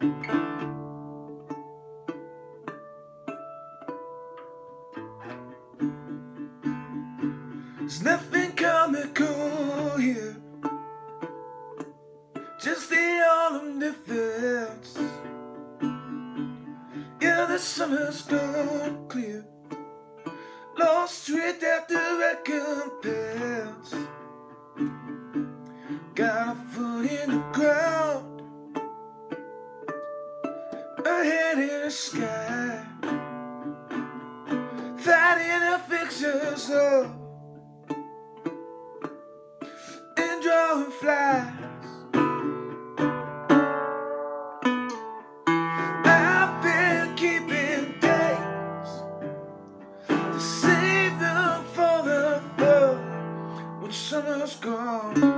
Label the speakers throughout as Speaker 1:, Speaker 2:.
Speaker 1: There's nothing comical here, just the autumn defense. Yeah, the summer's gone clear, lost straight after recompense. Sky. That in a fixer's love. and drawing flies. I've been keeping days to save them for the fall when summer's gone.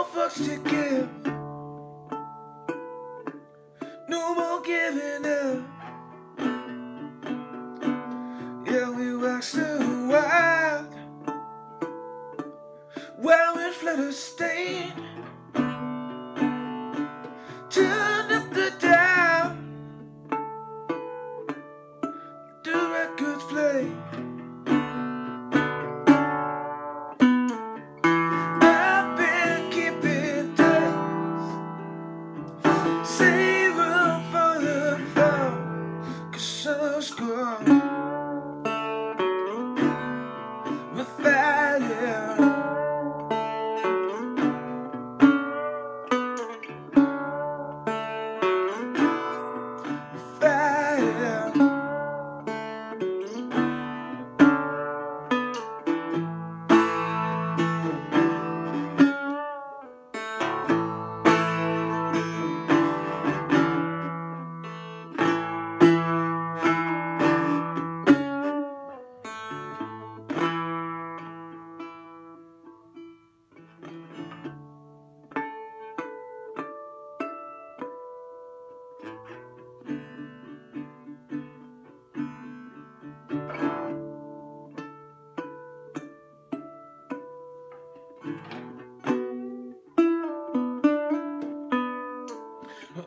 Speaker 1: more fucks to give. No more giving up. Yeah, we waxed so wild. Well, we flutter stain.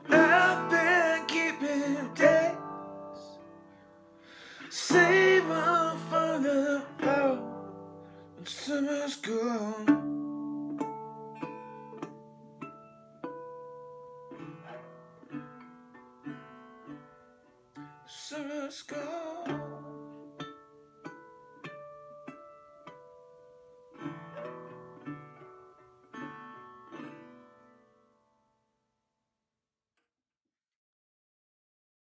Speaker 1: I've been keeping for the fall when summer's gone. Summer's gone.